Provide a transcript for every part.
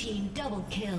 Team double kill.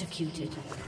Executed.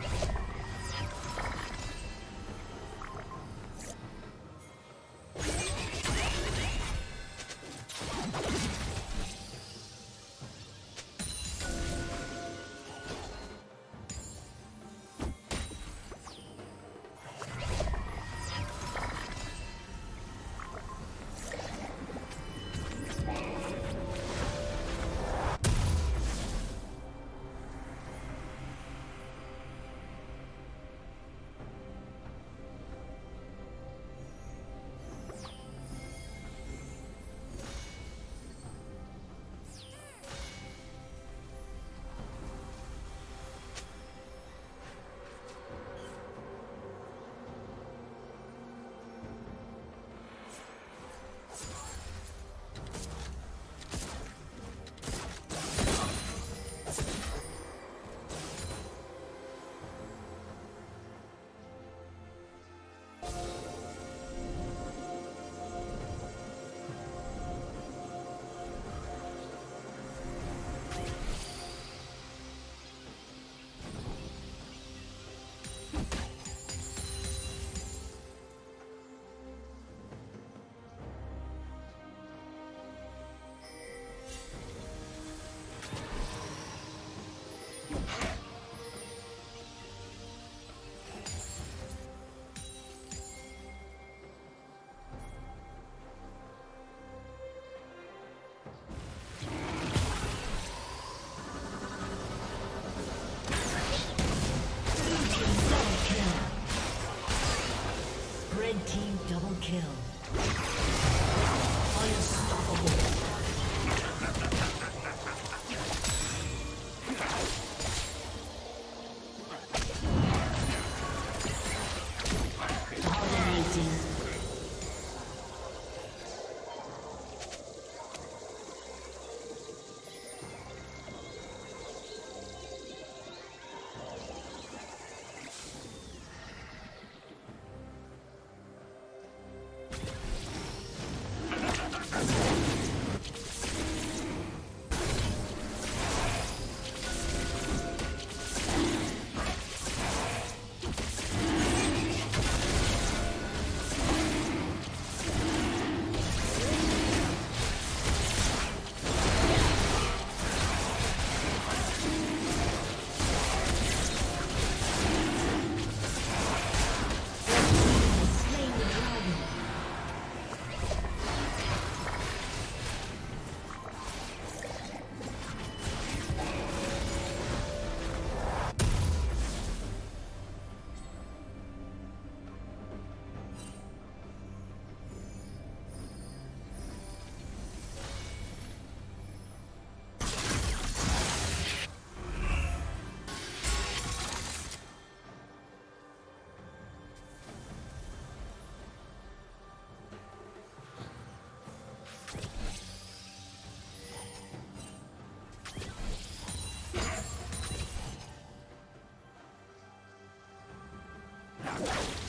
Kill.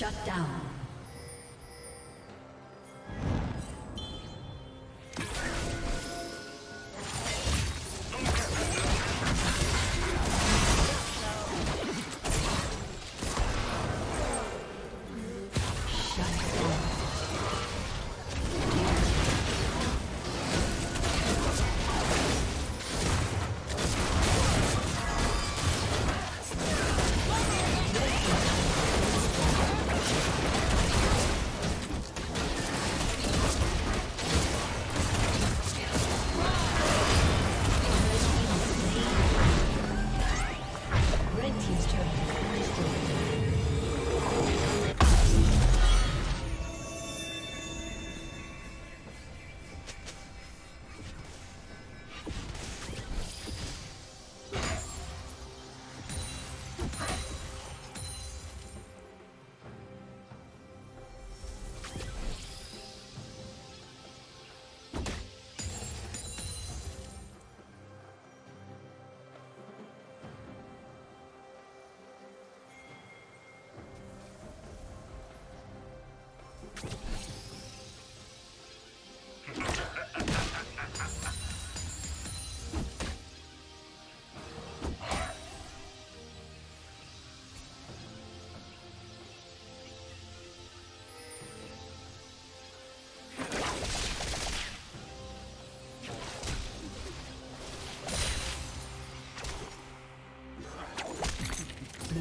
Shut down.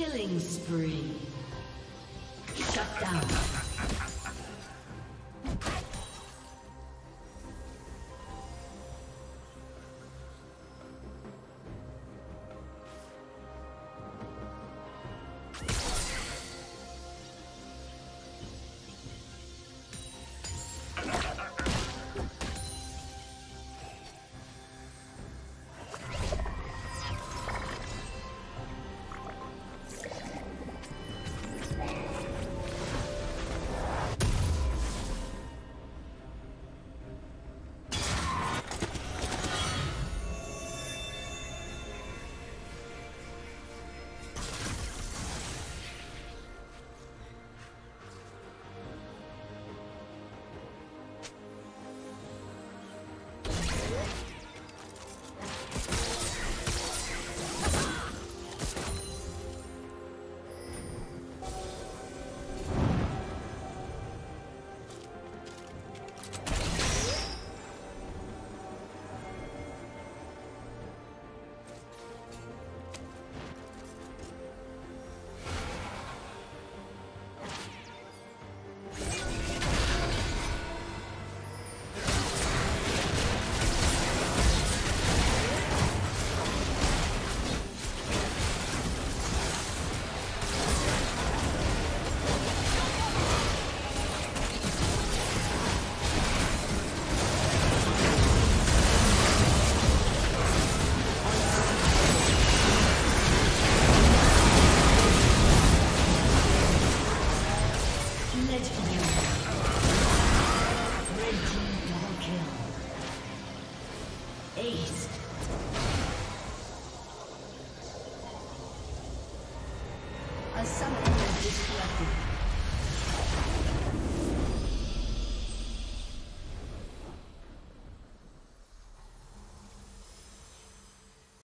Killing spree.